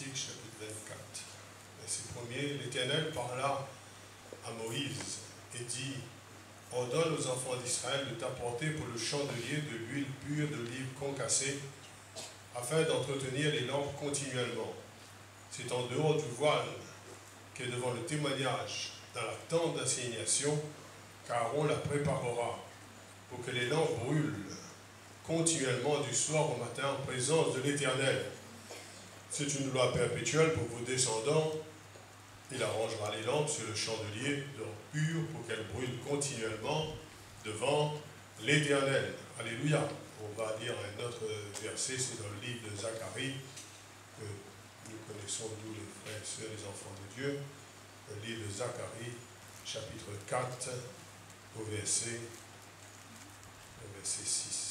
Chapitre 24. Verset 1er, l'Éternel parla à Moïse et dit, ordonne aux enfants d'Israël de t'apporter pour le chandelier de l'huile pure d'olive concassée, afin d'entretenir les lampes continuellement. C'est en dehors du voile qui est devant le témoignage, dans la tente d'assignation, qu'Aaron la préparera, pour que les lampes brûlent continuellement du soir au matin en présence de l'Éternel. C'est une loi perpétuelle pour vos descendants. Il arrangera les lampes sur le chandelier d'or pur pour qu'elles brûlent continuellement devant l'Éternel. Alléluia. On va lire un autre verset, c'est dans le livre de Zacharie, que nous connaissons, nous les frères et sœurs, les enfants de Dieu. Le livre de Zacharie, chapitre 4, au verset, au verset 6.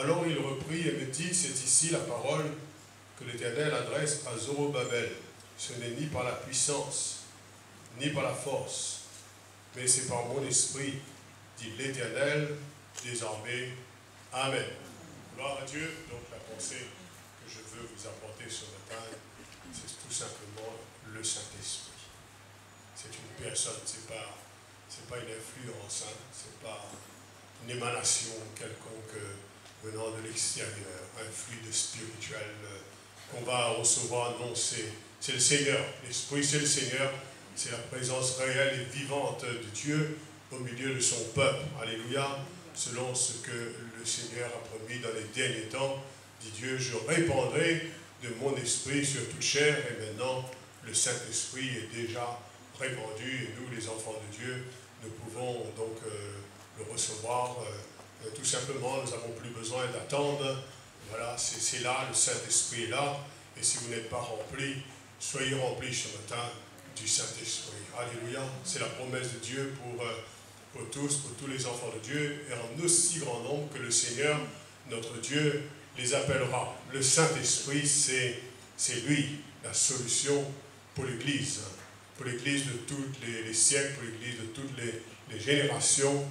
Alors il reprit et me dit, c'est ici la parole que l'Éternel adresse à Zorobabel. Ce n'est ni par la puissance, ni par la force, mais c'est par mon esprit, dit l'Éternel, désormais. Amen. Gloire à Dieu. Donc la pensée que je veux vous apporter ce matin, c'est tout simplement le Saint-Esprit. C'est une personne, c'est pas, pas une influence, hein. c'est pas une émanation quelconque venant de l'extérieur, un fluide spirituel euh, qu'on va recevoir. Non, c'est le Seigneur. L'Esprit, c'est le Seigneur. C'est la présence réelle et vivante de Dieu au milieu de son peuple. Alléluia. Selon ce que le Seigneur a promis dans les derniers temps, dit Dieu, je répandrai de mon esprit sur toute chair. Et maintenant, le Saint-Esprit est déjà répandu. Et nous, les enfants de Dieu, nous pouvons donc euh, le recevoir. Euh, tout simplement, nous n'avons plus besoin d'attendre. Voilà, c'est là, le Saint-Esprit est là. Et si vous n'êtes pas rempli, soyez remplis ce matin du Saint-Esprit. Alléluia. C'est la promesse de Dieu pour, euh, pour tous, pour tous les enfants de Dieu, et en aussi grand nombre que le Seigneur, notre Dieu, les appellera. Le Saint-Esprit, c'est lui la solution pour l'Église. Pour l'Église de tous les, siècles, pour l'Église de toutes les, les générations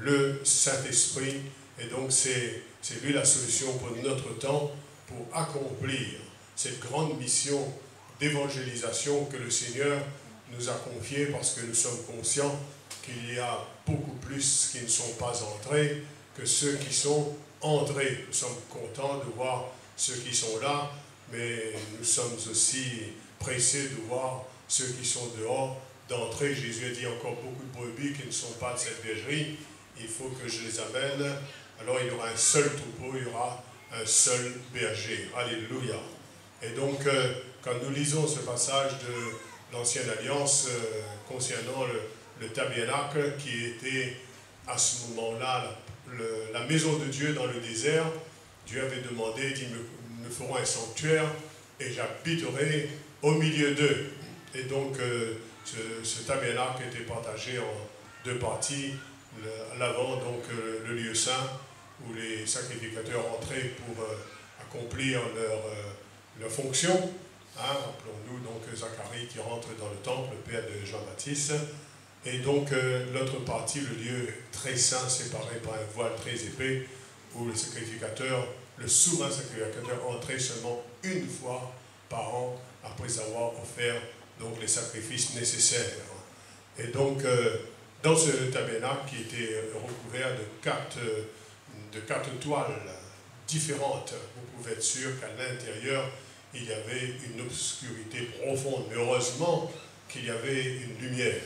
le Saint-Esprit. Et donc c'est lui la solution pour notre temps, pour accomplir cette grande mission d'évangélisation que le Seigneur nous a confiée parce que nous sommes conscients qu'il y a beaucoup plus qui ne sont pas entrés que ceux qui sont entrés. Nous sommes contents de voir ceux qui sont là, mais nous sommes aussi pressés de voir ceux qui sont dehors d'entrer. Jésus a dit encore beaucoup de brebis qui ne sont pas de cette bergerie il faut que je les amène. Alors il y aura un seul troupeau, il y aura un seul berger. Alléluia. Et donc, euh, quand nous lisons ce passage de l'Ancienne Alliance euh, concernant le, tabernacle qui était à ce moment-là la, maison de Dieu dans le désert, Dieu avait demandé, dit, me feront un sanctuaire et j'habiterai au milieu d'eux. Et donc, euh, ce tabernacle était partagé en deux parties l'avant, donc euh, le lieu saint, où les sacrificateurs entraient pour euh, accomplir leur, euh, leur fonction. Hein, Rappelons-nous donc Zacharie qui rentre dans le temple, le père de Jean-Baptiste. Et donc l'autre partie, le lieu très saint, séparé par un voile très épais, où le sacrificateur, le souverain sacrificateur, entrait seulement une fois par an après avoir offert donc les sacrifices nécessaires. Et donc dans ce tabernacle qui était recouvert de quatre, de quatre toiles différentes, vous pouvez être sûr qu'à l'intérieur, il y avait une obscurité profonde. Mais heureusement qu'il y avait une lumière.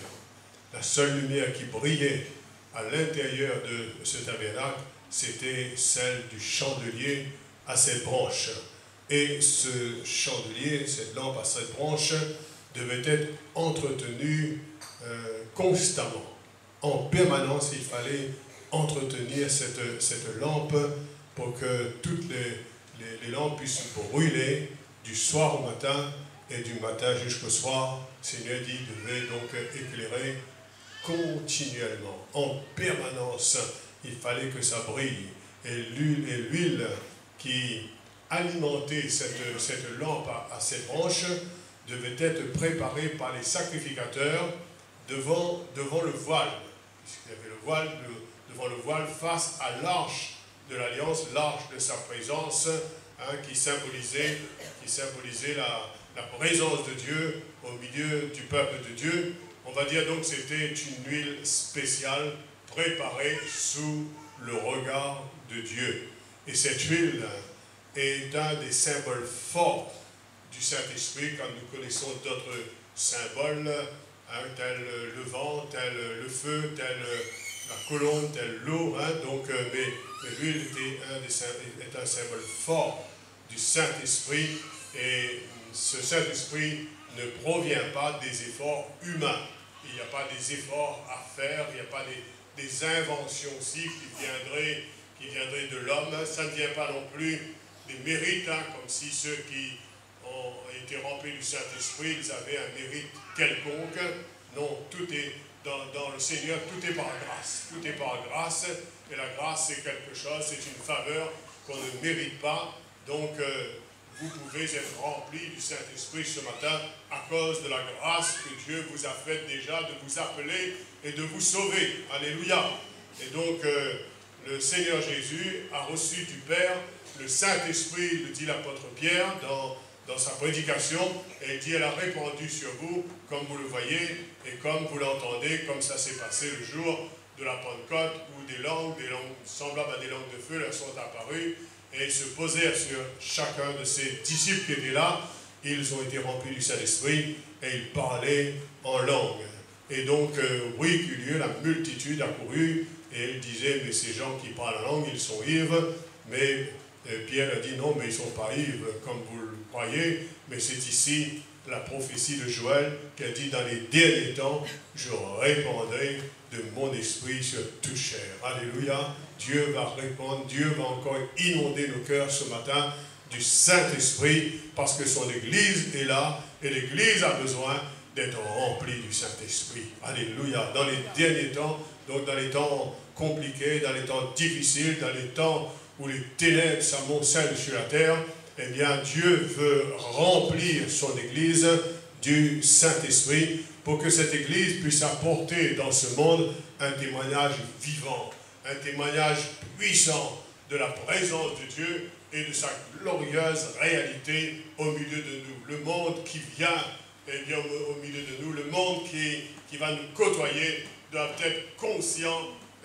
La seule lumière qui brillait à l'intérieur de ce tabernacle, c'était celle du chandelier à cette branche. Et ce chandelier, cette lampe à cette branche, devait être entretenu euh, constamment en permanence, il fallait entretenir cette, cette lampe pour que toutes les, les, lampes puissent brûler du soir au matin et du matin jusqu'au soir. Seigneur dit, devait donc éclairer continuellement, en permanence. Il fallait que ça brille. Et l'huile qui alimentait cette, cette lampe à, à cette branche devait être préparée par les sacrificateurs devant, devant le voile puisqu'il avait le voile, devant le voile, face à l'arche de l'Alliance, l'arche de sa présence, hein, qui symbolisait, qui symbolisait la, la présence de Dieu au milieu du peuple de Dieu. On va dire donc que c'était une huile spéciale préparée sous le regard de Dieu. Et cette huile est un des symboles forts du Saint-Esprit, quand nous connaissons d'autres symboles, hein, tel le vent, tel le feu, tel la colonne, tel l'eau. Hein, donc, euh, mais, l'huile est un symbole fort du Saint-Esprit et ce Saint-Esprit ne provient pas des efforts humains. Il n'y a pas des efforts à faire, il n'y a pas des, inventions aussi qui viendraient, de l'homme. Ça ne vient pas non plus des mérites, hein, comme si ceux qui ont été remplis du Saint-Esprit, ils avaient un mérite quelconque. Non, tout est dans, le Seigneur, tout est par grâce. Tout est par grâce. Et la grâce, c'est quelque chose, c'est une faveur qu'on ne mérite pas. Donc, euh, vous pouvez être rempli du Saint-Esprit ce matin à cause de la grâce que Dieu vous a faite déjà de vous appeler et de vous sauver. Alléluia. Et donc, euh, le Seigneur Jésus a reçu du Père le Saint-Esprit, le dit l'apôtre Pierre dans, dans sa prédication, et il dit, elle a répandu sur vous, comme vous le voyez, et comme vous l'entendez, comme ça s'est passé le jour de la Pentecôte, où des langues, des langues semblables à des langues de feu, leur sont apparues, et se posèrent sur chacun de ces disciples qui étaient là. Ils ont été remplis du Saint-Esprit, et ils parlaient en langue. Et donc, euh, oui, qu'il y eut la multitude accourue, et il disait, mais ces gens qui parlent en langue, ils sont ivres, mais Pierre a dit non, mais ils ne sont pas ivres comme vous le croyez, mais c'est ici la prophétie de Joël qui a dit dans les derniers temps, je répandrai de mon esprit sur toute chair. Alléluia. Dieu va répondre, Dieu va encore inonder nos cœurs ce matin du Saint-Esprit parce que son Église est là et l'Église a besoin d'être remplie du Saint-Esprit. Alléluia. Dans les derniers temps, donc dans les temps compliqués, dans les temps difficiles, dans les temps où les ténèbres s'amoncellent sur la terre, eh bien Dieu veut remplir son Église du Saint-Esprit pour que cette Église puisse apporter dans ce monde un témoignage vivant, un témoignage puissant de la présence de Dieu et de sa glorieuse réalité au milieu de nous. Le monde qui vient eh bien, au milieu de nous, le monde qui, qui va nous côtoyer doit être conscient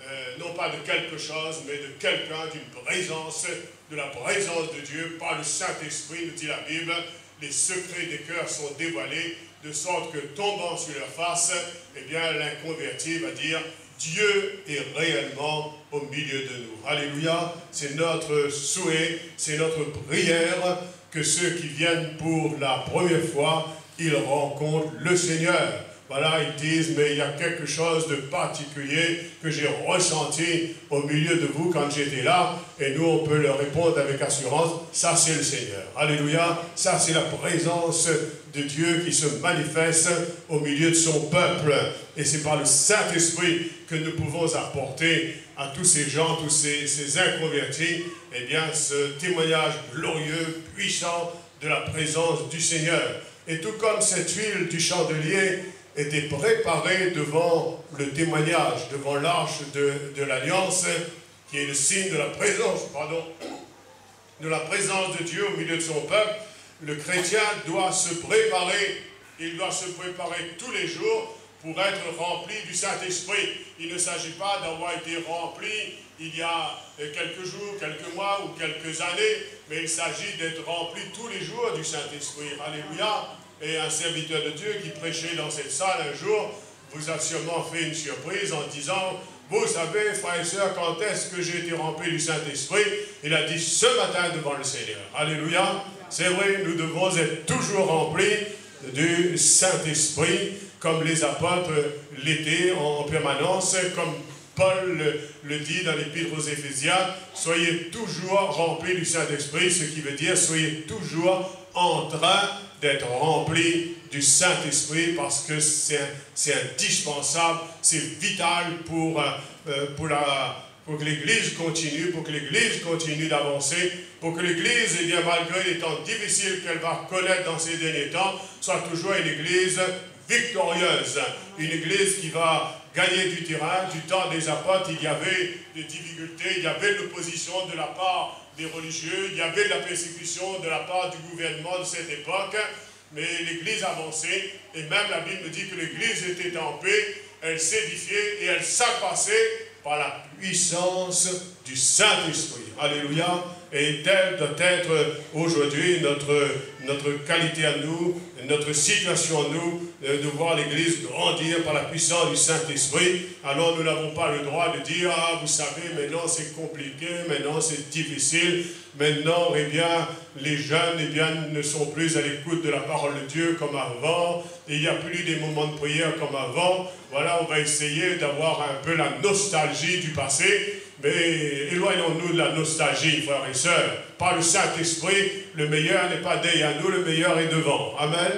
euh, non pas de quelque chose, mais de quelqu'un, d'une présence, de la présence de Dieu par le Saint-Esprit, nous dit la Bible. Les secrets des cœurs sont dévoilés, de sorte que tombant sur leur face, eh bien, l'inconverti va dire, Dieu est réellement au milieu de nous. Alléluia, c'est notre souhait, c'est notre prière que ceux qui viennent pour la première fois, ils rencontrent le Seigneur. Voilà, ils disent, mais il y a quelque chose de particulier que j'ai ressenti au milieu de vous quand j'étais là. Et nous, on peut leur répondre avec assurance, ça c'est le Seigneur. Alléluia, ça c'est la présence de Dieu qui se manifeste au milieu de son peuple. Et c'est par le Saint-Esprit que nous pouvons apporter à tous ces gens, tous ces, ces inconvertis, eh bien, ce témoignage glorieux, puissant de la présence du Seigneur. Et tout comme cette huile du chandelier était préparé devant le témoignage, devant l'arche de, l'Alliance, qui est le signe de la présence, pardon, de la présence de Dieu au milieu de son peuple, le chrétien doit se préparer, il doit se préparer tous les jours pour être rempli du Saint-Esprit. Il ne s'agit pas d'avoir été rempli il y a quelques jours, quelques mois ou quelques années, mais il s'agit d'être rempli tous les jours du Saint-Esprit. Alléluia et un serviteur de Dieu qui prêchait dans cette salle un jour vous a sûrement fait une surprise en disant vous savez, frères et sœurs, quand est-ce que j'ai été rempli du Saint-Esprit? Il a dit ce matin devant le Seigneur. Alléluia. C'est vrai, nous devons être toujours remplis du Saint-Esprit, comme les apôtres l'étaient en permanence, comme Paul le, le dit dans l'Épître aux Éphésiens, soyez toujours remplis du Saint-Esprit, ce qui veut dire soyez toujours en train d'être rempli du Saint-Esprit parce que c'est indispensable, c'est vital pour, euh, euh, pour, la, pour que l'Église continue, pour que l'Église continue d'avancer, pour que l'Église, eh malgré les temps difficiles qu'elle va connaître dans ces derniers temps, soit toujours une Église victorieuse, une Église qui va gagner du terrain. Du temps des apôtres, il y avait des difficultés, il y avait l'opposition de la part des religieux, il y avait de la persécution de la part du gouvernement de cette époque, mais l'Église avançait, et même la Bible dit que l'Église était en paix, elle s'édifiait et elle s'accroissait par la puissance du Saint-Esprit. Alléluia. Et telle doit être aujourd'hui notre, notre qualité à nous, notre situation à nous, euh, de voir l'Église grandir par la puissance du Saint-Esprit. Alors nous n'avons pas le droit de dire, ah vous savez, maintenant c'est compliqué, maintenant c'est difficile, maintenant, eh bien, les jeunes eh bien, ne sont plus à l'écoute de la parole de Dieu comme avant, il n'y a plus des moments de prière comme avant. Voilà, on va essayer d'avoir un peu la nostalgie du passé, mais éloignons-nous de la nostalgie, frères et sœurs. Par le Saint-Esprit, le meilleur n'est pas derrière nous, le meilleur est devant. Amen.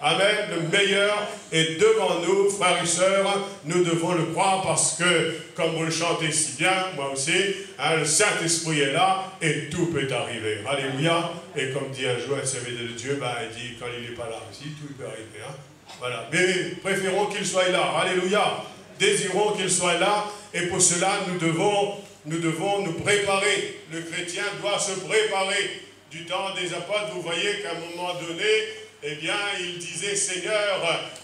Amen. Le meilleur est devant nous, frères et sœurs. Nous devons le croire parce que, comme vous le chantez si bien, moi aussi, hein, le Saint-Esprit est là et tout peut arriver. Alléluia. Et comme dit un jour un serviteur de Dieu, ben, il dit quand il n'est pas là aussi, tout peut arriver. Hein. Voilà. Mais préférons qu'il soit là. Alléluia. Désirons qu'il soit là. Et pour cela, nous devons, nous préparer. Le chrétien doit se préparer. Du temps des apôtres, vous voyez qu'à un moment donné, eh bien, il disait, Seigneur,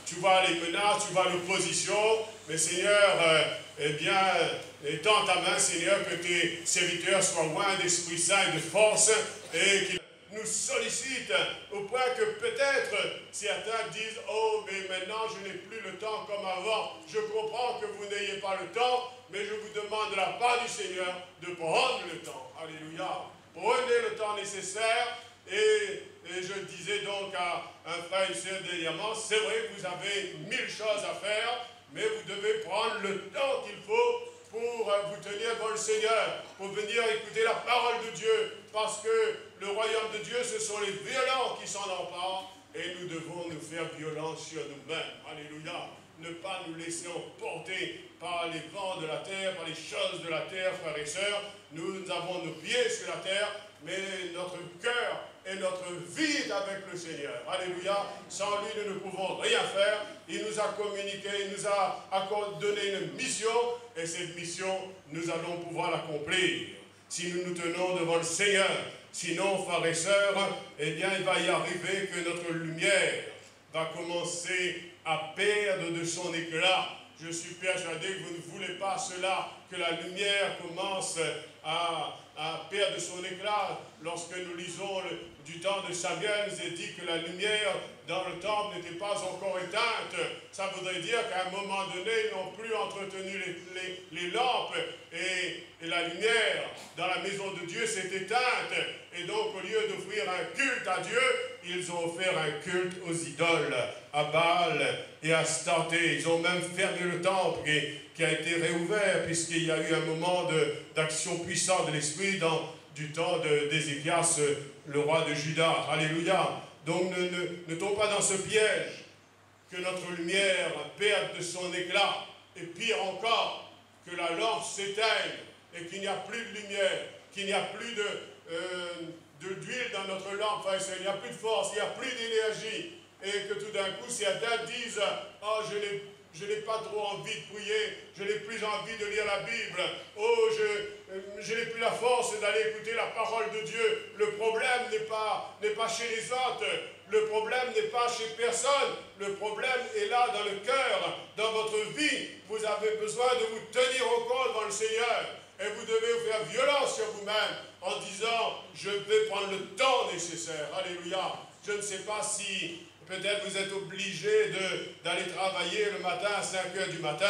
tu vois les menaces, tu vois l'opposition, mais Seigneur, eh bien, étends ta main, Seigneur, que tes serviteurs soient loin d'Esprit Saint et de force, et qu'ils nous sollicitent au point que peut-être certains disent, oh, mais maintenant je n'ai plus le temps comme avant. Je comprends que vous n'ayez pas le temps, mais je vous demande de la part du Seigneur de prendre le temps. Alléluia. Prenez le temps nécessaire et et je disais donc à un frère ici dernièrement, c'est vrai vous avez mille choses à faire, mais vous devez prendre le temps qu'il faut pour vous tenir devant le Seigneur, pour venir écouter la parole de Dieu, parce que le royaume de Dieu, ce sont les violents qui s'en emparent, et nous devons nous faire violence sur nous-mêmes. Alléluia. Ne pas nous laisser emporter par les vents de la terre, par les choses de la terre, frères et sœurs. Nous avons nos pieds sur la terre, mais notre cœur et notre vie avec le Seigneur. Alléluia. Sans lui, nous ne pouvons rien faire. Il nous a communiqué, il nous a donné une mission, et cette mission, nous allons pouvoir l'accomplir. Si nous nous tenons devant le Seigneur, sinon, frères et sœurs, eh bien, il va y arriver que notre lumière va commencer à perdre de son éclat. Je suis persuadé que vous ne voulez pas cela, que la lumière commence à, à perdre son éclat. Lorsque nous lisons du temps de Samuel, nous est dit que la lumière dans le temple n'était pas encore éteinte. Ça voudrait dire qu'à un moment donné, ils n'ont plus entretenu les, lampes et, la lumière dans la maison de Dieu s'est éteinte. Et donc, au lieu d'offrir un culte à Dieu, ils ont offert un culte aux idoles, à Baal et à Starté. Ils ont même fermé le temple qui a été réouvert puisqu'il y a eu un moment d'action puissante de l'Esprit du temps d'Ézéchias, le roi de Juda. Alléluia. Donc ne, tombe pas dans ce piège que notre lumière perde de son éclat. Et pire encore, que la lampe s'éteigne et qu'il n'y a plus de lumière, qu'il n'y a plus de, euh, d'huile dans notre lampe, il n'y a plus de force, il n'y a plus d'énergie. Et que tout d'un coup, certains disent, oh, je n'ai je n'ai pas trop envie de prier, je n'ai plus envie de lire la Bible, oh, je, je n'ai plus la force d'aller écouter la parole de Dieu. Le problème n'est pas, pas chez les autres, le problème n'est pas chez personne, le problème est là dans le cœur, dans votre vie. Vous avez besoin de vous tenir au corps devant le Seigneur. Et vous devez vous faire violence sur vous-même en disant, je vais prendre le temps nécessaire. Alléluia. Je ne sais pas si Peut-être vous êtes obligé d'aller travailler le matin à 5 heures du matin,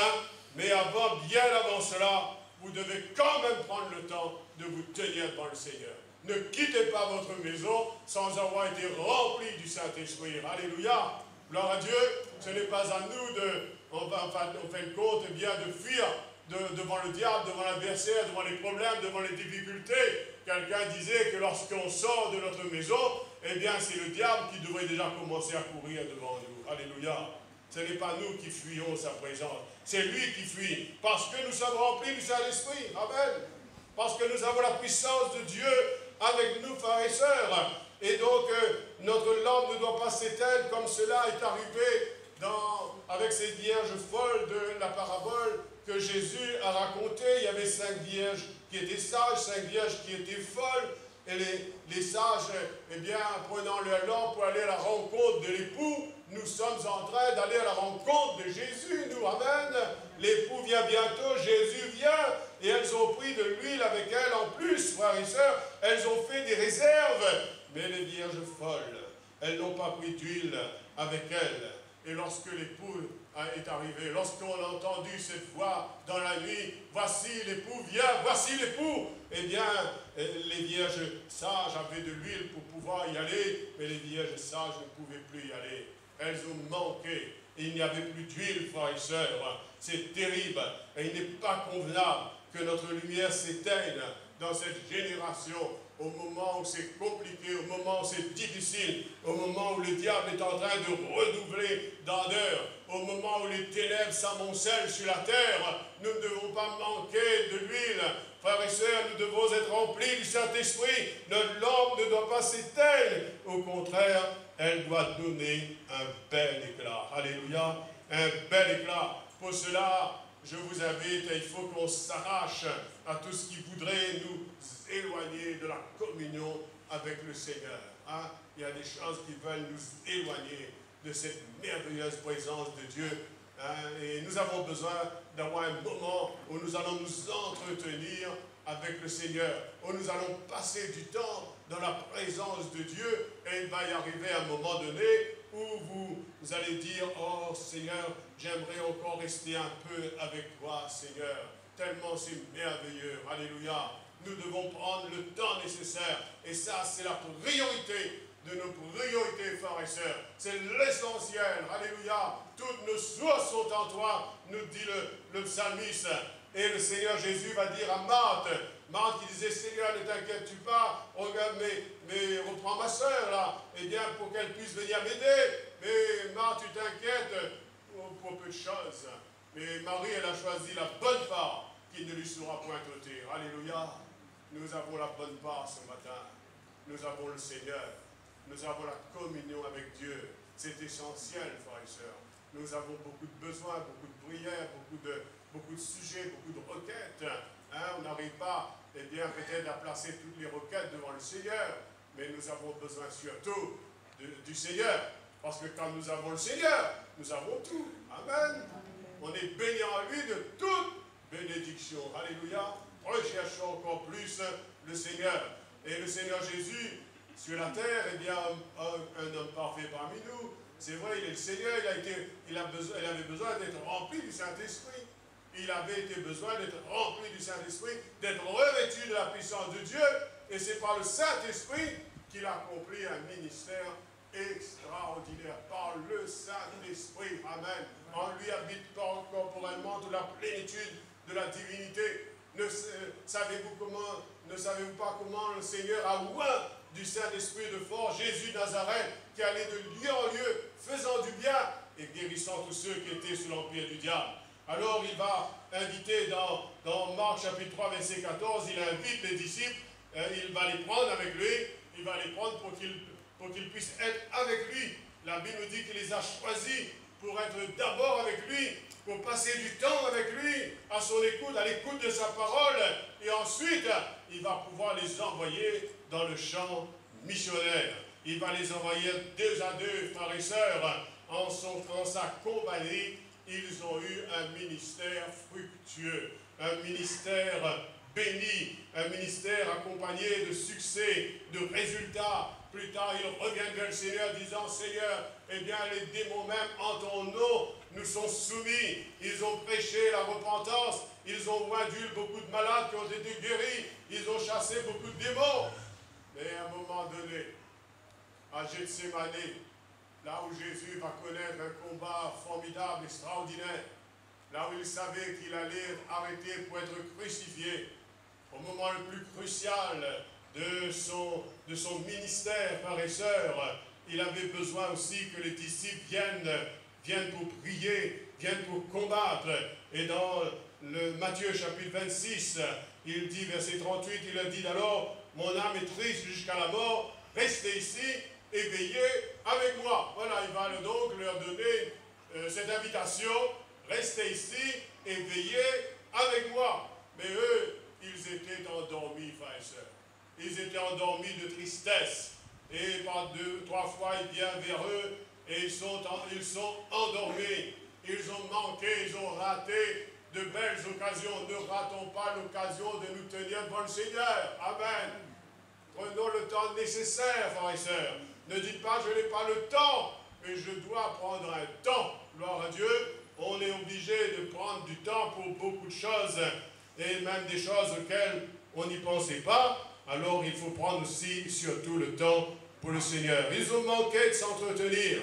mais avant, bien avant cela, vous devez quand même prendre le temps de vous tenir devant le Seigneur. Ne quittez pas votre maison sans avoir été rempli du Saint-Esprit. Alléluia. Gloire à Dieu. Ce n'est pas à nous de, en, fin de compte, eh bien, de fuir devant le diable, devant l'adversaire, devant les problèmes, devant les difficultés. Quelqu'un disait que lorsqu'on sort de notre maison, eh bien, c'est le diable qui devrait déjà commencer à courir devant nous. Alléluia. Ce n'est pas nous qui fuyons sa présence. C'est lui qui fuit. Parce que nous sommes remplis du Saint-Esprit. Amen. Parce que nous avons la puissance de Dieu avec nous, frères et sœurs. Et donc, euh, notre lampe ne doit pas s'éteindre comme cela est arrivé avec cette vierge folle de la parabole que Jésus a racontée. Il y avait cinq vierges qui étaient sages, cinq vierges qui étaient folles. Et les, sages, eh bien, prenant leur lampe pour aller à la rencontre de l'époux, nous sommes en train d'aller à la rencontre de Jésus, nous, Amen. L'époux vient bientôt, Jésus vient, et elles ont pris de l'huile avec elles en plus, frères et sœurs, elles ont fait des réserves. Mais les vierges folles, elles n'ont pas pris d'huile avec elles. Et lorsque l'époux est arrivé, lorsqu'on a entendu cette voix dans la nuit, voici l'époux vient, voici l'époux, eh bien, les vierges sages avaient de l'huile pour pouvoir y aller, mais les vierges sages ne pouvaient plus y aller. Elles ont manqué. Il n'y avait plus d'huile, frères et sœurs. C'est terrible. Et il n'est pas convenable que notre lumière s'éteigne dans cette génération au moment où c'est compliqué, au moment où c'est difficile, au moment où le diable est en train de redoubler d'ardeur, au moment où les ténèbres s'amoncellent sur la terre, nous ne devons pas manquer de l'huile. Frères et sœurs, nous devons être remplis du Saint-Esprit. Notre lampe ne doit pas s'éteindre. Au contraire, elle doit donner un bel éclat. Alléluia. Un bel éclat. Pour cela, je vous invite, il faut qu'on s'arrache à tout ce qui voudrait nous éloigner de la communion avec le Seigneur. Hein. Il y a des choses qui veulent nous éloigner de cette merveilleuse présence de Dieu. Hein. Et nous avons besoin d'avoir un moment où nous allons nous entretenir avec le Seigneur, où nous allons passer du temps dans la présence de Dieu, et il va y arriver un moment donné où vous allez dire, oh Seigneur, j'aimerais encore rester un peu avec toi, Seigneur, tellement c'est merveilleux, alléluia. Nous devons prendre le temps nécessaire, et ça c'est la priorité de nos priorités, et sœurs. C'est l'essentiel. Alléluia. Toutes nos sources sont en toi, nous dit le, psalmiste. Et le Seigneur Jésus va dire à Marthe, Marthe qui disait, Seigneur, ne t'inquiète-tu pas, regarde, mais, mais reprends ma soeur là, et bien pour qu'elle puisse venir m'aider. Mais Marthe, tu t'inquiètes pour, peu de choses. Mais Marie, elle a choisi la bonne part qui ne lui sera point ôtée. Alléluia. Nous avons la bonne part ce matin. Nous avons le Seigneur. Nous avons la communion avec Dieu. C'est essentiel, frères et sœurs. Nous avons beaucoup de besoins, beaucoup de prières, beaucoup de, beaucoup de sujets, beaucoup de requêtes. Hein. on n'arrive pas, eh bien, peut-être à placer toutes les requêtes devant le Seigneur, mais nous avons besoin surtout du Seigneur. Parce que quand nous avons le Seigneur, nous avons tout. Amen. On est béni en lui de toute bénédiction. Alléluia. Recherchons encore plus le Seigneur. Et le Seigneur Jésus, sur la terre, eh bien, un homme parfait parmi nous, c'est vrai, il est le Seigneur, il, a besoin, avait besoin d'être rempli du Saint-Esprit. Il avait besoin d'être rempli du Saint-Esprit, d'être revêtu de la puissance de Dieu. Et c'est par le Saint-Esprit qu'il a accompli un ministère extraordinaire. Par le Saint-Esprit. Amen. En lui habite corporellement toute la plénitude de la divinité. Ne savez-vous comment, ne savez-vous pas comment le Seigneur a oint du Saint-Esprit de fort, Jésus Nazareth, qui allait de lieu en lieu, faisant du bien et guérissant tous ceux qui étaient sous l'empire du diable. Alors il va inviter dans, dans Marc chapitre 3, verset 14, il invite les disciples, euh, il va les prendre avec lui, il va les prendre pour qu'ils puissent être avec lui. La Bible dit qu'il les a choisis pour être d'abord avec lui, pour passer du temps avec lui, à son écoute, à l'écoute de sa parole, et ensuite, il va pouvoir les envoyer dans le champ missionnaire. Il va les envoyer deux à deux, frères et sœurs, en, son, sa compagnie. Ils ont eu un ministère fructueux, un ministère béni, un ministère accompagné de succès, de résultats. Plus tard, ils reviennent vers le Seigneur disant, Seigneur, eh bien, les démons même en ton nom nous sont soumis. Ils ont prêché la repentance, ils ont oindu beaucoup de malades qui ont été guéris, ils ont chassé beaucoup de démons. Mais à un moment donné, à Gethsemane, là où Jésus va connaître un combat formidable, extraordinaire, là où il savait qu'il allait arrêter pour être crucifié, au moment le plus crucial de son, ministère, frères et sœurs, il avait besoin aussi que les disciples viennent, pour prier, viennent pour combattre. Et dans le Matthieu chapitre 26, il dit, verset 38, il a dit alors, mon âme est triste jusqu'à la mort, restez ici et veillez avec moi. Voilà, il va donc leur donner euh, cette invitation, restez ici et veillez avec moi. Mais eux, ils étaient endormis, frères et sœurs. Ils étaient endormis de tristesse. Et par deux, trois fois, il vient vers eux et ils sont, ils sont endormis. Ils ont manqué, ils ont raté de belles occasions. Ne ratons pas l'occasion de nous tenir devant le Seigneur. Amen. Prenons le temps nécessaire, frères et sœurs. Ne dites pas, je n'ai pas le temps, mais je dois prendre un temps. Gloire à Dieu. On est obligé de prendre du temps pour beaucoup de choses, et même des choses auxquelles on n'y pensait pas. Alors il faut prendre aussi, surtout, le temps pour le Seigneur. Ils ont manqué de s'entretenir.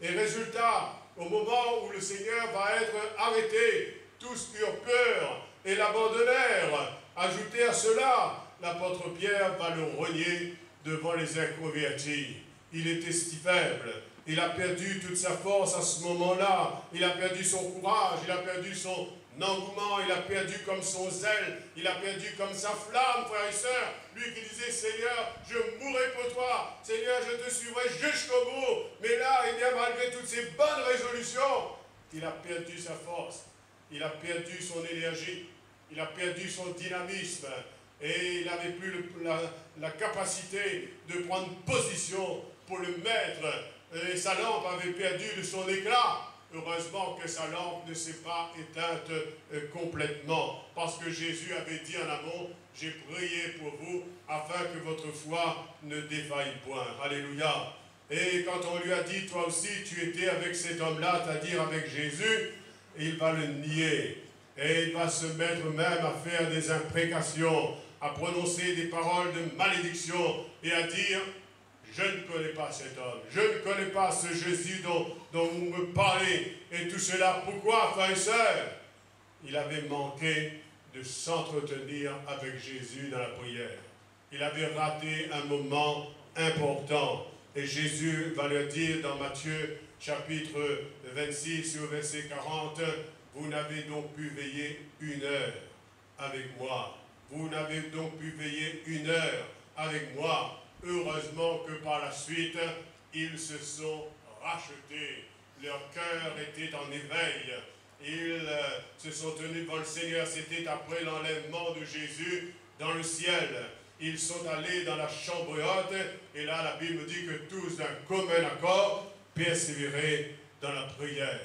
Et résultat, au moment où le Seigneur va être arrêté, tous eurent peur et l'abandonnèrent. Ajoutez à cela, l'apôtre Pierre va le renier devant les inconvertis. Il était si faible. Il a perdu toute sa force à ce moment-là. Il a perdu son courage. Il a perdu son engouement, il a perdu comme son zèle, il a perdu comme sa flamme, frère et sœurs. Lui qui disait, Seigneur, je mourrai pour toi, Seigneur, je te suivrai jusqu'au bout. Mais là, eh bien, malgré toutes ces bonnes résolutions, il a perdu sa force, il a perdu son énergie, il a perdu son dynamisme, et il n'avait plus la, capacité de prendre position pour le maître. Sa lampe avait perdu de son éclat. Heureusement que sa lampe ne s'est pas éteinte euh, complètement, parce que Jésus avait dit en amont, j'ai prié pour vous, afin que votre foi ne défaille point. Alléluia. Et quand on lui a dit, toi aussi, tu étais avec cet homme-là, c'est-à-dire avec Jésus, il va le nier. Et il va se mettre même à faire des imprécations, à prononcer des paroles de malédiction et à dire, je ne connais pas cet homme. Je ne connais pas ce Jésus dont, dont vous me parlez. Et tout cela, pourquoi, frères et sœurs Il avait manqué de s'entretenir avec Jésus dans la prière. Il avait raté un moment important. Et Jésus va leur dire dans Matthieu chapitre 26 au verset 40, vous n'avez donc pu veiller une heure avec moi. Vous n'avez donc pu veiller une heure avec moi. Heureusement que par la suite, ils se sont rachetés. Leur cœur était en éveil. Ils euh, se sont tenus devant le Seigneur. C'était après l'enlèvement de Jésus dans le ciel. Ils sont allés dans la chambre haute. Et là, la Bible dit que tous d'un commun accord persévéraient dans la prière.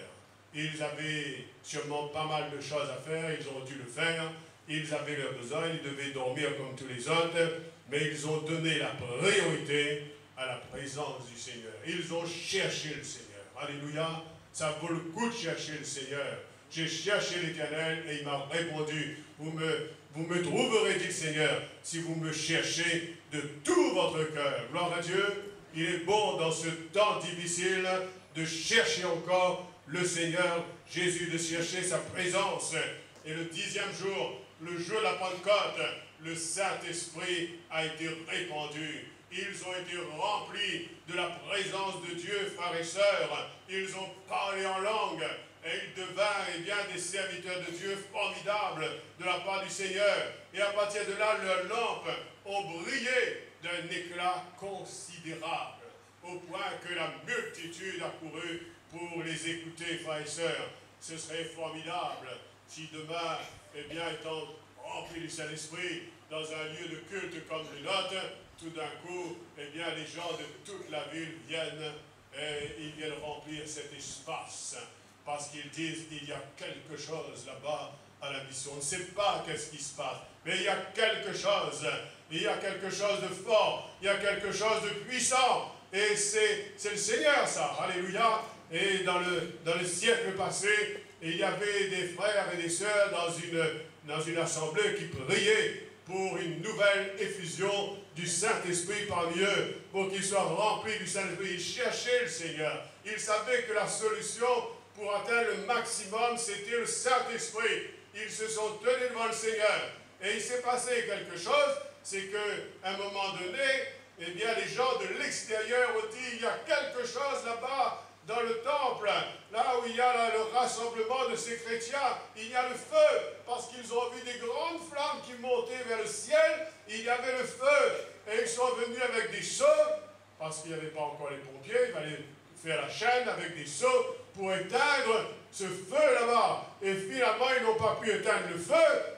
Ils avaient sûrement pas mal de choses à faire. Ils ont dû le faire. Ils avaient leurs besoins. Ils devaient dormir comme tous les autres mais ils ont donné la priorité à la présence du Seigneur. Ils ont cherché le Seigneur. Alléluia. Ça vaut le coup de chercher le Seigneur. J'ai cherché l'Éternel et il m'a répondu. Vous me, vous me trouverez, dit le Seigneur, si vous me cherchez de tout votre cœur. Gloire à Dieu. Il est bon dans ce temps difficile de chercher encore le Seigneur Jésus, de chercher sa présence. Et le dixième jour, le jour de la Pentecôte, le Saint-Esprit a été répandu. Ils ont été remplis de la présence de Dieu, frères et sœurs. Ils ont parlé en langue et ils devinrent eh bien, des serviteurs de Dieu formidables de la part du Seigneur. Et à partir de là, leurs lampes ont brillé d'un éclat considérable, au point que la multitude a couru pour les écouter, frères et sœurs. Ce serait formidable si demain, eh bien, étant rempli du Saint-Esprit, dans un lieu de culte comme le nôtre, tout d'un coup, eh bien, les gens de toute la ville viennent et ils viennent remplir cet espace parce qu'ils disent qu'il y a quelque chose là-bas à la mission. On ne sait pas qu'est-ce qui se passe, mais il y a quelque chose. Il y a quelque chose de fort, il y a quelque chose de puissant. Et c'est le Seigneur, ça. Alléluia. Et dans le, dans le siècle passé, il y avait des frères et des sœurs dans une, dans une assemblée qui priaient pour une nouvelle effusion du Saint-Esprit parmi eux, pour qu'ils soient remplis du Saint-Esprit. Ils cherchaient le Seigneur. Ils savaient que la solution pour atteindre le maximum, c'était le Saint-Esprit. Ils se sont tenus devant le Seigneur. Et il s'est passé quelque chose, c'est qu'à un moment donné, eh bien, les gens de l'extérieur ont dit, il y a quelque chose là-bas dans le temple, il y a le rassemblement de ces chrétiens, il y a le feu, parce qu'ils ont vu des grandes flammes qui montaient vers le ciel, il y avait le feu, et ils sont venus avec des seaux, parce qu'il n'y avait pas encore les pompiers, il fallait faire la chaîne avec des seaux, pour éteindre ce feu là-bas. Et finalement, ils n'ont pas pu éteindre le feu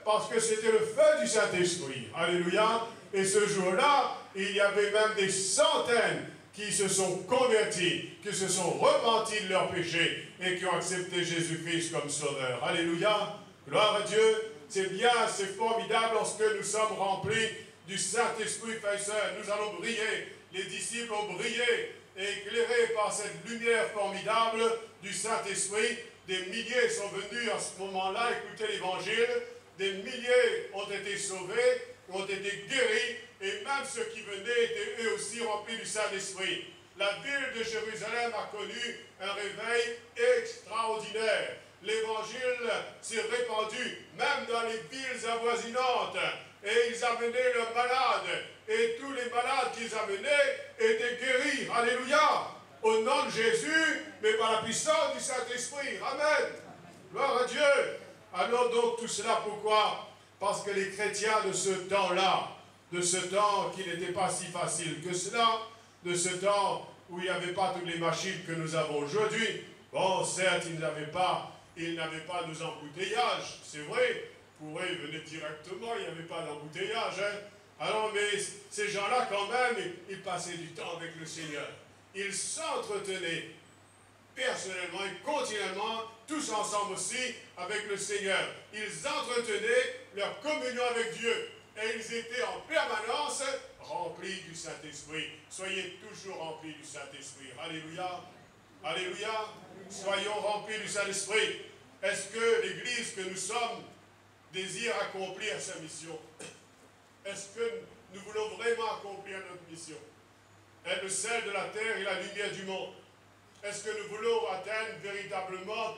parce que c'était le feu du Saint-Esprit. Alléluia. Et ce jour-là, il y avait même des centaines qui se sont convertis, qui se sont repentis de leurs péchés et qui ont accepté Jésus-Christ comme sauveur. Alléluia. Gloire à Dieu. C'est bien, c'est formidable lorsque nous sommes remplis du Saint-Esprit, frères Nous allons briller. Les disciples ont brillé, éclairés par cette lumière formidable du Saint-Esprit. Des milliers sont venus à ce moment-là écouter l'Évangile. Des milliers ont été sauvés, ont été guéris, et même ceux qui venaient étaient eux aussi remplis du Saint-Esprit. La ville de Jérusalem a connu un réveil extraordinaire. L'évangile s'est répandu même dans les villes avoisinantes. Et ils amenaient leurs malades. Et tous les malades qu'ils amenaient étaient guéris. Alléluia. Au nom de Jésus, mais par la puissance du Saint-Esprit. Amen. Gloire à Dieu. Alors donc tout cela, pourquoi? Parce que les chrétiens de ce temps-là, de ce temps qui n'était pas si facile que cela, de ce temps où il n'y avait pas toutes les machines que nous avons aujourd'hui, bon, certes, ils n'avaient pas, ils n'avaient pas nos embouteillages, c'est vrai, pour eux, ils venaient directement, il n'y avait pas d'embouteillage, hein. Alors, mais ces gens-là, quand même, ils passaient du temps avec le Seigneur. Ils s'entretenaient personnellement et continuellement, tous ensemble aussi, avec le Seigneur. Ils entretenaient leur communion avec Dieu. Et ils étaient en permanence remplis du Saint-Esprit. Soyez toujours remplis du Saint-Esprit. Alléluia. Alléluia. Soyons remplis du Saint-Esprit. Est-ce que l'Église que nous sommes désire accomplir sa mission? Est-ce que nous voulons vraiment accomplir notre mission? Être le sel de la terre et la lumière du monde. Est-ce que nous voulons atteindre véritablement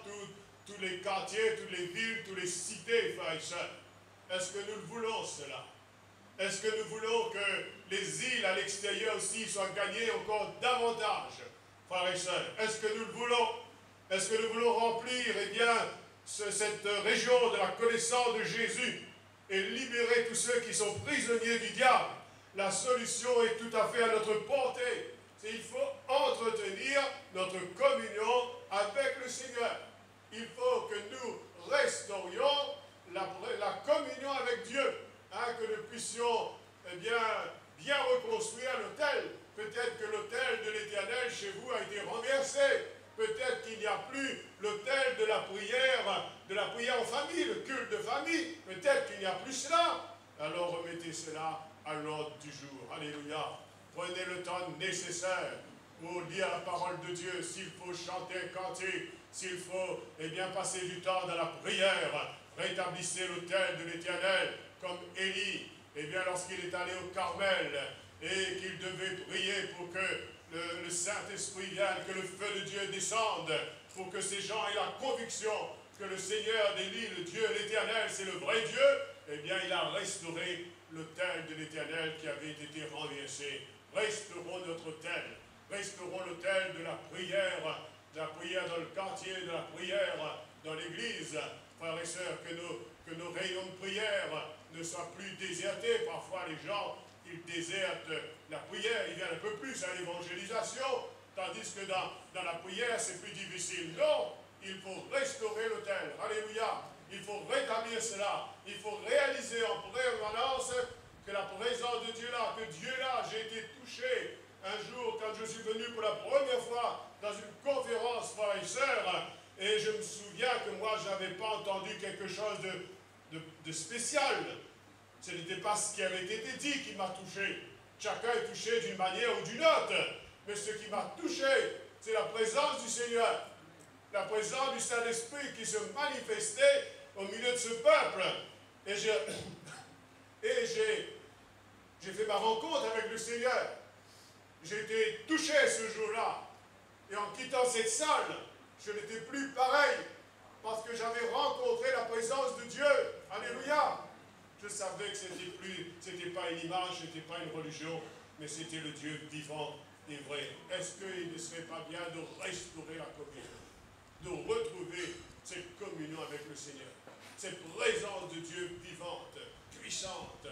tous les quartiers, toutes les villes, toutes les cités, frères et Est-ce que nous le voulons cela? Est-ce que nous voulons que les îles à l'extérieur aussi soient gagnées encore davantage, frères et sœurs? Est-ce que nous le voulons? Est-ce que nous voulons remplir, eh bien, cette région de la connaissance de Jésus et libérer tous ceux qui sont prisonniers du diable? La solution est tout à fait à notre portée. Il faut entretenir notre communion avec le Seigneur. Il faut que nous restaurions la, communion avec Dieu, hein, que nous puissions eh bien, bien reconstruire l'autel. Peut-être que l'autel de l'Éternel chez vous a été renversé. Peut-être qu'il n'y a plus l'autel de la prière, de la prière en famille, le culte de famille. Peut-être qu'il n'y a plus cela. Alors remettez cela à l'ordre du jour. Alléluia. Prenez le temps nécessaire pour lire la parole de Dieu, s'il faut chanter un cantique, s'il faut eh bien, passer du temps dans la prière, rétablissez l'autel de l'Éternel, comme Élie, eh bien, lorsqu'il est allé au Carmel, et qu'il devait prier pour que le, le Saint-Esprit vienne, que le feu de Dieu descende, pour que ces gens aient la conviction que le Seigneur d'Élie, le Dieu, l'Éternel, c'est le vrai Dieu, eh bien, il a restauré l'autel de l'Éternel qui avait été renversé. Restaurons notre autel, restaurons l'autel de la prière, de la prière dans le quartier, de la prière dans l'église. Frères et sœurs, que nos, réunions de prière ne soient plus désertés. Parfois, les gens, ils désertent la prière, ils viennent un peu plus à l'évangélisation, tandis que dans, dans la prière, c'est plus difficile. Non, il faut restaurer l'autel. Alléluia. Il faut rétablir cela. Il faut réaliser en permanence que la présence de Dieu là, que Dieu là, j'ai été touché un jour quand je suis venu pour la première fois dans une conférence, frères et sœurs, et je me souviens que moi, je n'avais pas entendu quelque chose de, spécial. Ce n'était pas ce qui avait été dit qui m'a touché. Chacun est touché d'une manière ou d'une autre. Mais ce qui m'a touché, c'est la présence du Seigneur. La présence du Saint-Esprit qui se manifestait au milieu de ce peuple. Et j'ai et j'ai fait ma rencontre avec le Seigneur. J'ai été touché ce jour-là. Et en quittant cette salle, je n'étais plus pareil. Parce que j'avais rencontré la présence de Dieu. Alléluia. Je savais que ce n'était pas une image, ce n'était pas une religion, mais c'était le Dieu vivant et vrai. Est-ce qu'il ne serait pas bien de restaurer la communion, de retrouver cette communion avec le Seigneur, cette présence de Dieu vivante, puissante,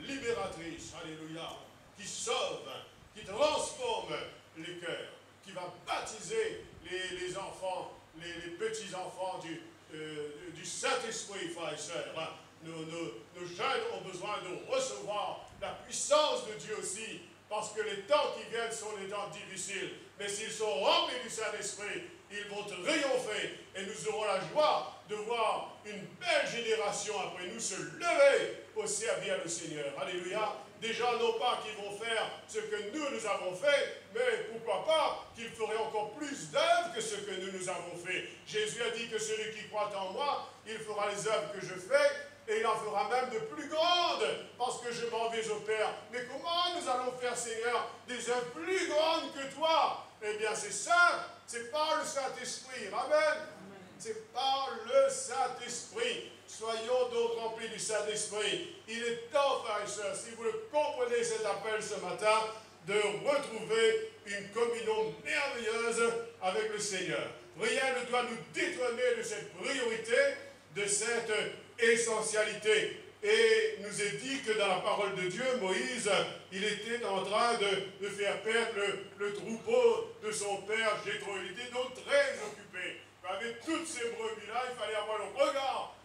libératrice, alléluia, qui sauve, qui transforme les cœurs, qui va baptiser les, enfants les, petits-enfants du, euh, du Saint-Esprit, frères et sœurs. Nos, jeunes ont besoin de recevoir la puissance de Dieu aussi, parce que les temps qui viennent sont des temps difficiles. Mais s'ils sont remplis du Saint-Esprit, ils vont triompher et nous aurons la joie de voir une belle génération après nous se lever au servir le Seigneur. Alléluia. Gens non pas qui vont faire ce que nous, nous avons fait, mais pourquoi pas qu'ils feraient encore plus d'œuvres que ce que nous, nous avons fait. Jésus a dit que celui qui croit en moi, il fera les œuvres que je fais, et il en fera même de plus grandes, parce que je m'en vais au Père. Mais comment nous allons faire, Seigneur, des œuvres plus grandes que toi? Eh bien, c'est ça, c'est par le Saint-Esprit. Amen. C'est par le Saint-Esprit. Soyons donc remplis du Saint-Esprit. Il est temps, frères et si vous comprenez cet appel ce matin, de retrouver une communion merveilleuse avec le Seigneur. Rien ne doit nous détourner de cette priorité, de cette essentialité. Et nous est dit que dans la parole de Dieu, Moïse, il était en train de, faire perdre le, troupeau de son père Jétro. Il était donc très occupé. Avec toutes ces brebis-là, il fallait avoir le regard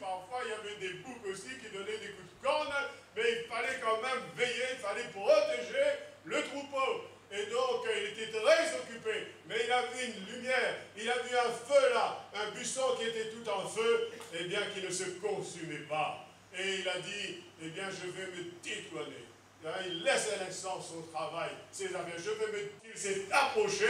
Parfois, il y avait des boucs aussi qui donnaient des coups de corne, mais il fallait quand même veiller, il fallait protéger le troupeau. Et donc, il était très occupé. Mais il a vu une lumière, il a vu un feu là, un buisson qui était tout en feu, et bien, qui ne se consumait pas. Et il a dit, eh bien, je vais me détourner. Il laisse un instant son travail, ses affaires. Je vais me... Il s'est approché.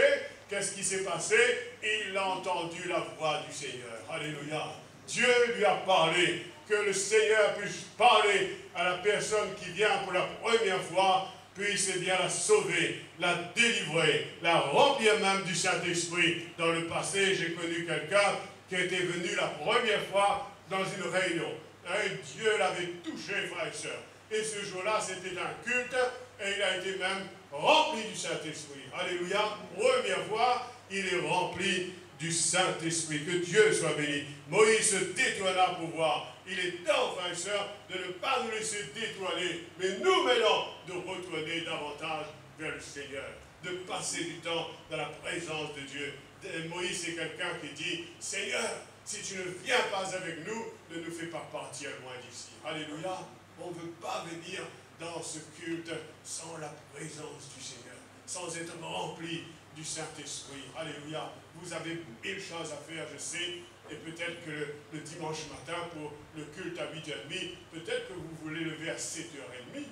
Qu'est-ce qui s'est passé? Il a entendu la voix du Seigneur. Alléluia. Dieu lui a parlé. Que le Seigneur puisse parler à la personne qui vient pour la première fois puisse eh bien la sauver, la délivrer, la remplir même du Saint-Esprit. Dans le passé, j'ai connu quelqu'un qui était venu la première fois dans une réunion. Dieu l'avait touché, frères et sœurs. Et ce jour-là, c'était un culte, et il a été même rempli du Saint-Esprit. Alléluia. Première fois, il est rempli du Saint-Esprit. Que Dieu soit béni. Moïse se détourna pour voir. Il est temps, frères et de ne pas nous laisser détourner, mais nous maintenant de retourner davantage vers le Seigneur, de passer du temps dans la présence de Dieu. Moïse est quelqu'un qui dit, Seigneur, si tu ne viens pas avec nous, ne nous fais pas partir loin d'ici. Alléluia. On ne veut pas venir dans ce culte sans la présence du Seigneur, sans être rempli du Saint-Esprit. Alléluia. Vous avez mille choses à faire, je sais. Et peut-être que le, dimanche matin, pour le culte à 8h30, peut-être que vous voulez lever à 7h30.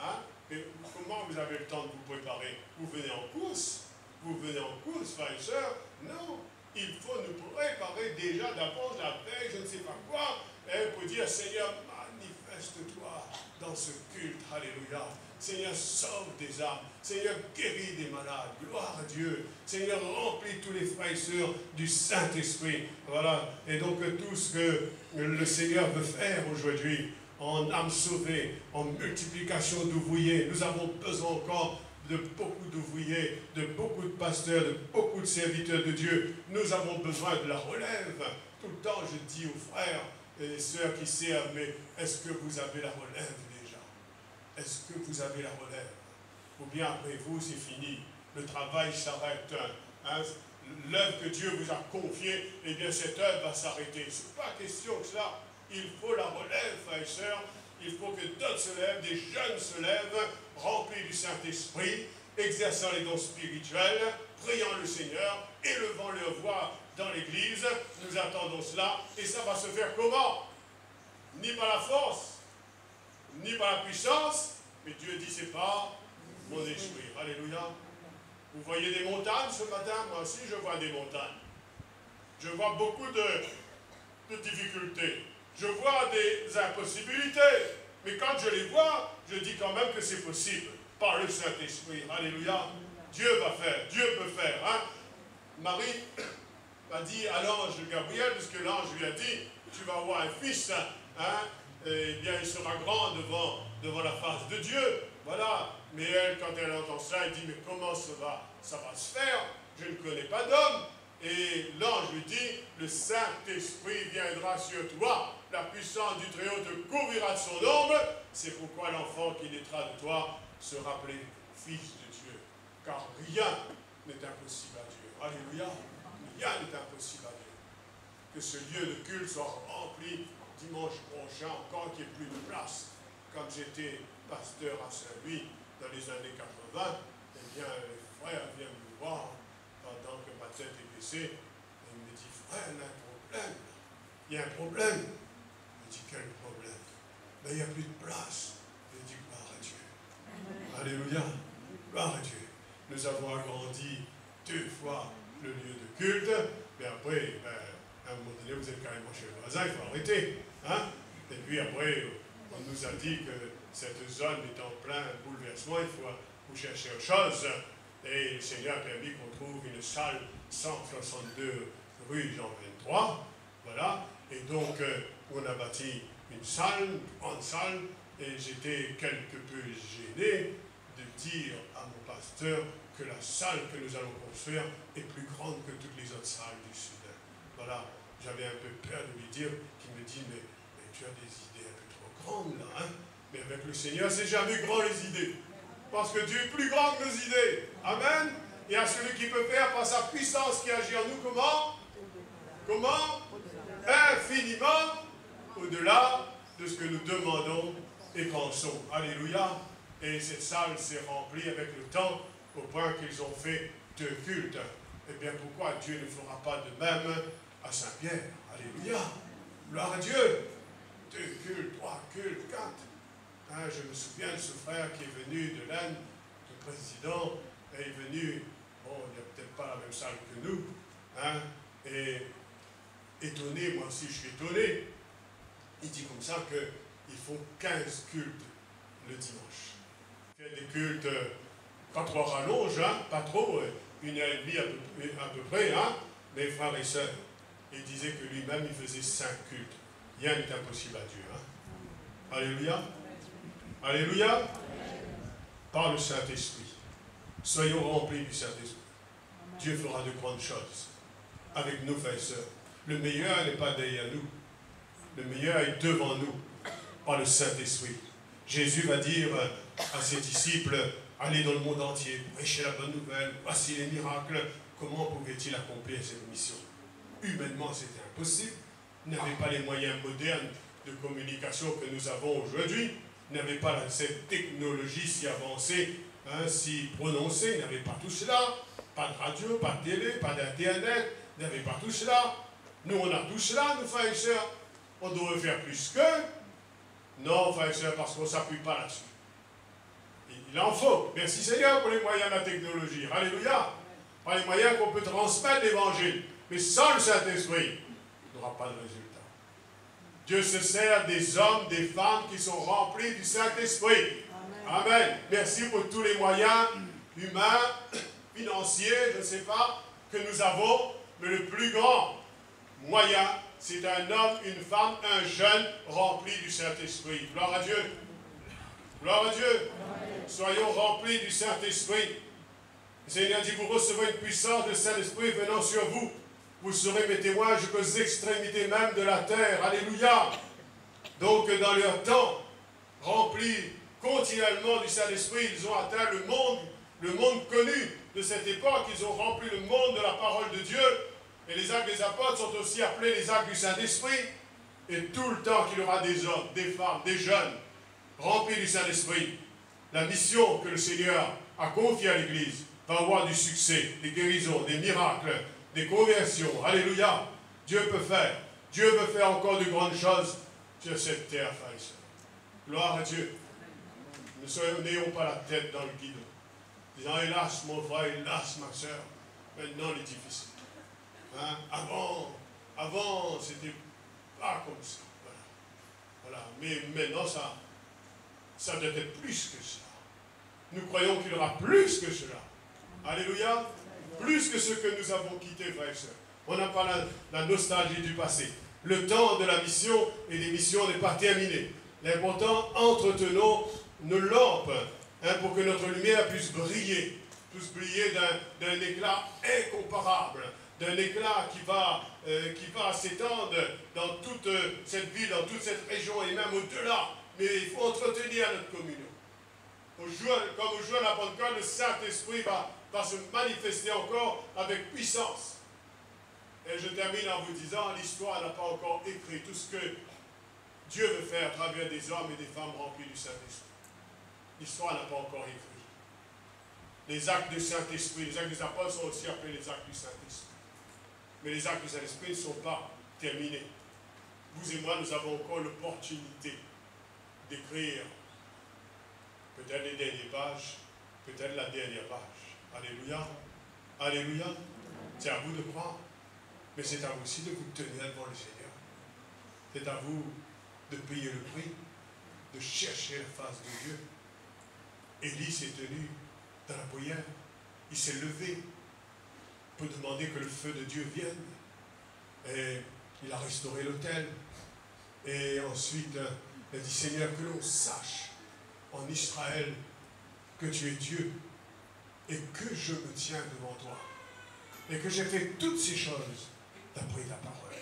Hein? Mais comment vous avez le temps de vous préparer? Vous venez en course? Vous venez en course, frères et sœurs? Non. Il faut nous préparer déjà d'avance la veille, je ne sais pas quoi, et pour dire, Seigneur, manifeste-toi dans ce culte. Alléluia. Seigneur, sauve des âmes. Seigneur, guéris des malades. Gloire à Dieu. Seigneur, remplis tous les frères et sœurs du Saint-Esprit. Voilà. Et donc, tout ce que le Seigneur veut faire aujourd'hui, en âme sauvée, en multiplication d'ouvriers, nous avons besoin encore de beaucoup d'ouvriers, de beaucoup de pasteurs, de beaucoup de serviteurs de Dieu. Nous avons besoin de la relève. Tout le temps, je dis aux frères et sœurs qui servent, mais est-ce que vous avez la relève? Est-ce que vous avez la relève? Ou bien après vous, c'est fini. Le travail s'arrête. L'œuvre que Dieu vous a confiée, eh bien cette œuvre va s'arrêter. Ce n'est pas question de cela. Il faut la relève, frères et sœurs. Il faut que d'autres se lèvent, des jeunes se lèvent, remplis du Saint-Esprit, exerçant les dons spirituels, priant le Seigneur, élevant leur voix dans l'Église. Nous attendons cela. Et ça va se faire comment? Ni par la force, ni par la puissance, mais Dieu dit c'est pas mon esprit. Alléluia. Vous voyez des montagnes ce matin? Moi aussi, je vois des montagnes. Je vois beaucoup de, de difficultés. Je vois des impossibilités. Mais quand je les vois, je dis quand même que c'est possible par le Saint-Esprit. Alléluia. Dieu va faire, Dieu peut faire. Hein? Marie a dit à l'ange Gabriel, puisque l'ange lui a dit, tu vas avoir un fils. Hein? Eh bien, il sera grand devant, devant la face de Dieu. Voilà. Mais elle, quand elle entend ça, elle dit, mais comment ça va, ça va se faire? Je ne connais pas d'homme. Et l'ange lui dit, le Saint-Esprit viendra sur toi, la puissance du Très-Haut te couvrira de son ombre, c'est pourquoi l'enfant qui naîtra de toi sera appelé Fils de Dieu. Car rien n'est impossible à Dieu. Alléluia. rien n'est impossible à Dieu. Que ce lieu de culte soit rempli dimanche prochain, encore qu'il n'y ait plus de place. Comme j'étais pasteur à Saint-Louis dans les années 80, eh bien, les frères viennent me voir pendant que ma tête est baissée. Et il me dit, frère, il y a un problème. Il y a un problème. Je dis, quel problème? Ben, il n'y a plus de place. Je dis, gloire à Dieu. Alléluia. Gloire à Dieu. Nous avons agrandi deux fois le lieu de culte, mais après, ben, à un moment donné, vous êtes carrément chez le voisin, il faut arrêter. Hein? Et puis après, on nous a dit que cette zone est en plein bouleversement, il faut, chercher autre chose. Et le Seigneur a permis qu'on trouve une salle 162 rue Jean 23. Voilà. Et donc, euh, on a bâti une salle, une grande salle, et j'étais quelque peu gêné de dire à mon pasteur que la salle que nous allons construire est plus grande que toutes les autres salles du Sud. Voilà, j'avais un peu peur de lui dire, qu'il me dit, mais, tu as des idées un peu trop grandes là, hein Mais avec le Seigneur, c'est jamais grand les idées. Parce que Dieu est plus grand que nos idées. Amen. Et à celui qui peut faire par sa puissance qui agit en nous, comment? Comment? Infiniment au-delà de ce que nous demandons et pensons. Alléluia. Et cette salle s'est remplie avec le temps au point qu'ils ont fait deux cultes. Eh bien, pourquoi Dieu ne fera pas de même à Saint-Pierre Alléluia. Gloire à Dieu. Deux cultes, trois cultes, quatre. Hein, je me souviens de ce frère qui est venu de l'Inde, le président, est venu, bon, il a peut-être pas la même salle que nous, hein, et étonné, moi aussi je suis étonné. Il dit comme ça qu'il faut 15 cultes le dimanche. Fait des cultes, pas trop rallonge, hein, pas trop, une heure et demie à peu, à peu près, hein, mes frères et sœurs. Il disait que lui-même, il faisait cinq cultes. Rien n'est impossible à Dieu. Hein. Alléluia. Alléluia. Par le Saint-Esprit. Soyons remplis du Saint-Esprit. Dieu fera de grandes choses avec nos frères et sœurs. Le meilleur n'est pas derrière nous. Le meilleur est devant nous par le Saint-Esprit. Jésus va dire à ses disciples, allez dans le monde entier, prêchez la bonne nouvelle, voici les miracles. Comment pouvait-il accomplir cette mission? Humainement, c'était impossible. N'avait pas les moyens modernes de communication que nous avons aujourd'hui. N'avait pas cette technologie si avancée, hein, si prononcée. N'avait pas tout cela. Pas de radio, pas de télé, pas d'internet. N'avait pas tout cela. Nous, on a tout cela, nous, frères. On devrait faire plus qu'eux. Non, frères et sœurs, parce qu'on ne s'appuie pas là-dessus. Il en faut. Merci Seigneur pour les moyens de la technologie. Alléluia. Par les moyens qu'on peut transmettre l'évangile. Mais sans le Saint-Esprit, il n'y aura pas de résultat. Dieu se sert des hommes, des femmes qui sont remplis du Saint-Esprit. Amen. Merci pour tous les moyens humains, financiers, je ne sais pas, que nous avons. Mais le plus grand moyen, c'est un homme, une femme, un jeune rempli du Saint-Esprit. Gloire à Dieu. Gloire à Dieu. Soyons remplis du Saint-Esprit. Le Seigneur dit, vous recevrez une puissance du Saint-Esprit venant sur vous. Vous serez mes témoins jusqu'aux extrémités même de la terre. Alléluia. Donc, dans leur temps, rempli continuellement du Saint-Esprit, ils ont atteint le monde, le monde connu de cette époque. Ils ont rempli le monde de la parole de Dieu. Et les actes des apôtres sont aussi appelés les actes du Saint-Esprit. Et tout le temps qu'il y aura des hommes, des femmes, des jeunes, remplis du Saint-Esprit, la mission que le Seigneur a confiée à l'Église va avoir du succès, des guérisons, des miracles, des conversions. Alléluia. Dieu peut faire. Dieu veut faire encore de grandes choses sur cette terre, frère Gloire à Dieu. Ne n'ayons pas la tête dans le guidon. Disant, hélas, mon frère, hélas, ma soeur. Maintenant, il est difficile. Hein? Avant, avant, c'était pas comme ça. Voilà. Mais maintenant, ça, ça doit être plus que ça. Nous croyons qu'il y aura plus que cela. Alléluia plus que ce que nous avons quitté, frères et sœurs. On n'a pas la, nostalgie du passé. Le temps de la mission et des missions n'est pas terminé. L'important, entretenons nos lampes hein, pour que notre lumière puisse briller, puisse briller d'un éclat incomparable, d'un éclat qui va, euh, va s'étendre dans toute euh, cette ville, dans toute cette région et même au-delà. Mais il faut entretenir notre communion. comme au jour de la Pentecôte, le Saint-Esprit va va se manifester encore avec puissance. Et je termine en vous disant, l'histoire n'a pas encore écrit tout ce que Dieu veut faire à travers des hommes et des femmes remplis du Saint-Esprit. L'histoire n'a pas encore écrit. Les actes du Saint-Esprit, les actes des apôtres sont aussi appelés les actes du Saint-Esprit. Mais les actes du Saint-Esprit ne sont pas terminés. Vous et moi, nous avons encore l'opportunité d'écrire peut-être les dernières pages, peut-être la dernière page. Alléluia. Alléluia. C'est à vous de croire. Mais c'est à vous aussi de vous tenir devant le Seigneur. C'est à vous de payer le prix, de chercher la face de Dieu. Élie s'est tenu dans la prière. Il s'est levé pour demander que le feu de Dieu vienne. Et il a restauré l'autel. Et ensuite, il a dit, Seigneur, que l'on sache en Israël que tu es Dieu et que je me tiens devant toi. Et que j'ai fait toutes ces choses d'après ta parole.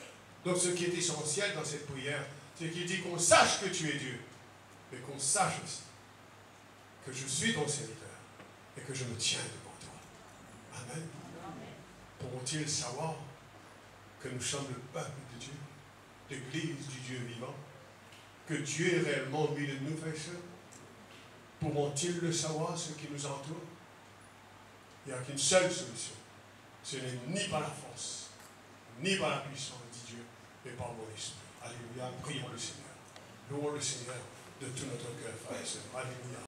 Donc ce qui est essentiel dans cette prière, c'est qu'il dit qu'on sache que tu es Dieu, mais qu'on sache aussi que je suis ton serviteur et que je me tiens devant toi. Amen. Pourront-ils savoir que nous sommes le peuple de Dieu, l'Église du Dieu vivant, que Dieu est réellement mis de nous, frères Pourront-ils le savoir, ceux qui nous entourent? Il n'y a qu'une seule solution. Ce n'est ni par la force, ni par la puissance, dit Dieu, mais par mon esprit. Alléluia. Prions le Seigneur. Louons le Seigneur de tout notre cœur, frères et sœurs. Alléluia.